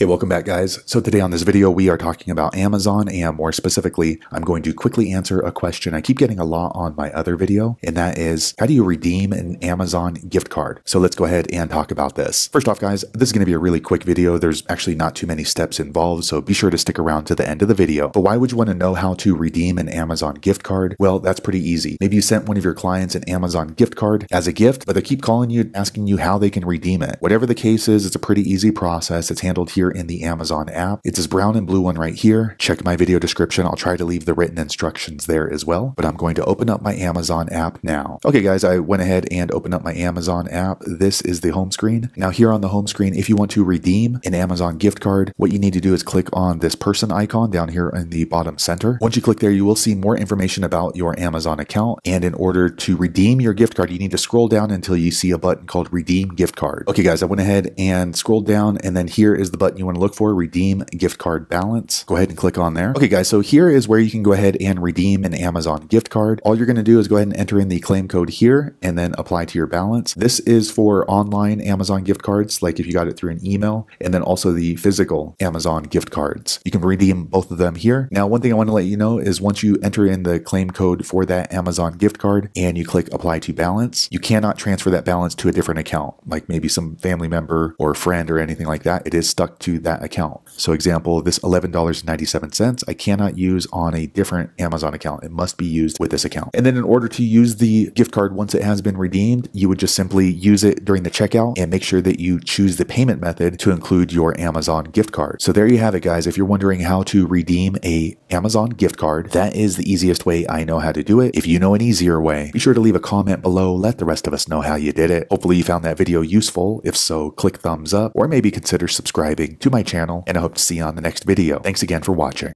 Hey, welcome back guys. So today on this video, we are talking about Amazon and more specifically, I'm going to quickly answer a question I keep getting a lot on my other video, and that is, how do you redeem an Amazon gift card? So let's go ahead and talk about this. First off guys, this is going to be a really quick video. There's actually not too many steps involved, so be sure to stick around to the end of the video. But why would you want to know how to redeem an Amazon gift card? Well, that's pretty easy. Maybe you sent one of your clients an Amazon gift card as a gift, but they keep calling you asking you how they can redeem it. Whatever the case is, it's a pretty easy process. It's handled here in the Amazon app. It's this brown and blue one right here. Check my video description. I'll try to leave the written instructions there as well, but I'm going to open up my Amazon app now. Okay guys, I went ahead and opened up my Amazon app. This is the home screen. Now here on the home screen, if you want to redeem an Amazon gift card, what you need to do is click on this person icon down here in the bottom center. Once you click there, you will see more information about your Amazon account. And in order to redeem your gift card, you need to scroll down until you see a button called redeem gift card. Okay guys, I went ahead and scrolled down and then here is the button you want to look for, redeem gift card balance. Go ahead and click on there. Okay guys, so here is where you can go ahead and redeem an Amazon gift card. All you're going to do is go ahead and enter in the claim code here and then apply to your balance. This is for online Amazon gift cards, like if you got it through an email, and then also the physical Amazon gift cards. You can redeem both of them here. Now, one thing I want to let you know is once you enter in the claim code for that Amazon gift card and you click apply to balance, you cannot transfer that balance to a different account, like maybe some family member or friend or anything like that. It is stuck to that account. So example, this $11.97 I cannot use on a different Amazon account. It must be used with this account. And then in order to use the gift card once it has been redeemed, you would just simply use it during the checkout and make sure that you choose the payment method to include your Amazon gift card. So there you have it guys. If you're wondering how to redeem a Amazon gift card, that is the easiest way I know how to do it. If you know an easier way, be sure to leave a comment below. Let the rest of us know how you did it. Hopefully you found that video useful. If so, click thumbs up or maybe consider subscribing to my channel and I hope to see you on the next video. Thanks again for watching.